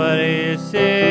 what do you see?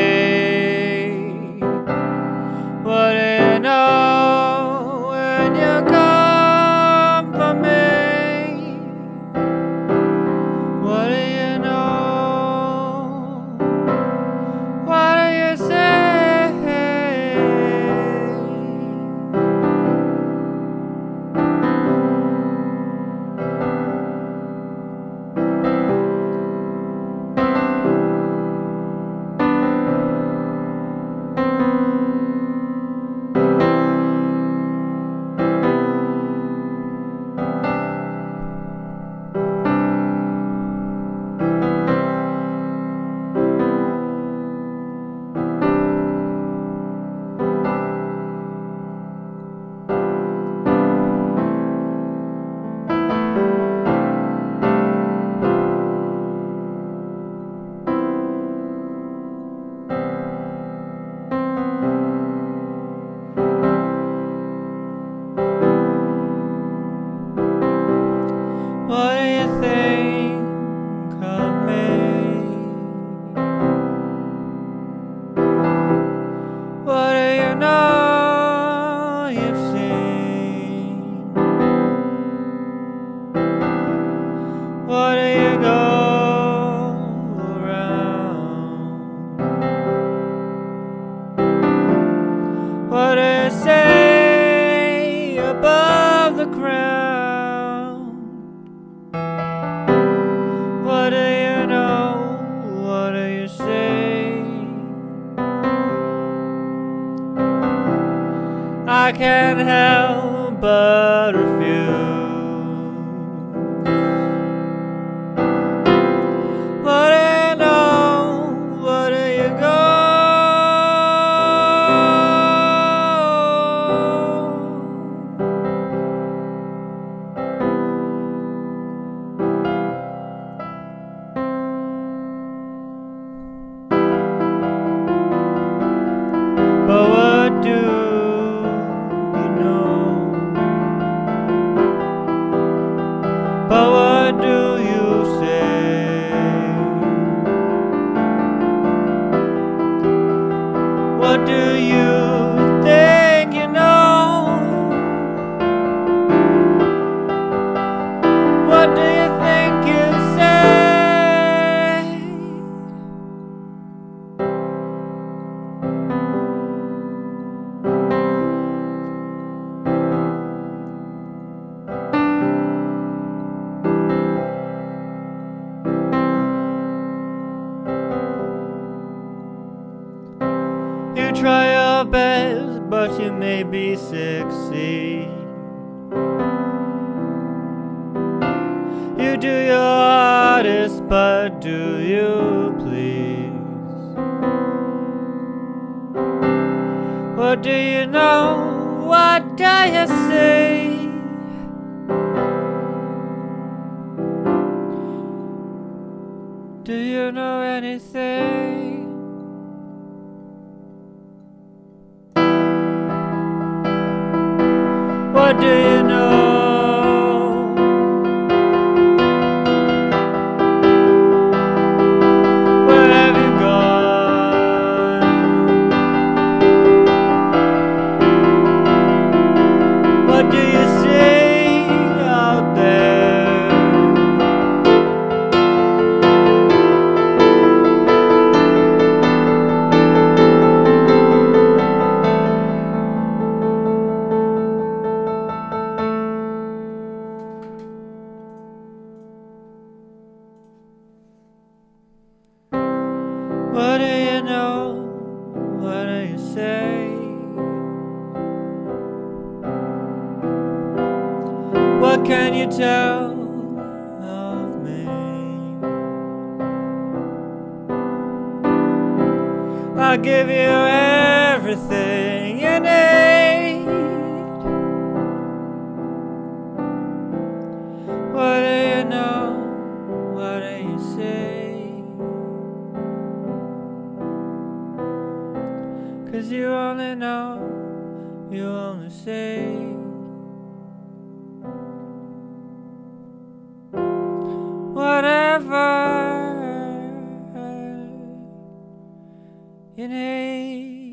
I can't help but do you your best, but you may be succeed. You do your hardest, but do you please? What do you know? What do you see? Do you know anything? What do you know? You say? What can you tell of me? I'll give you everything Cause you only know, you only say Whatever you need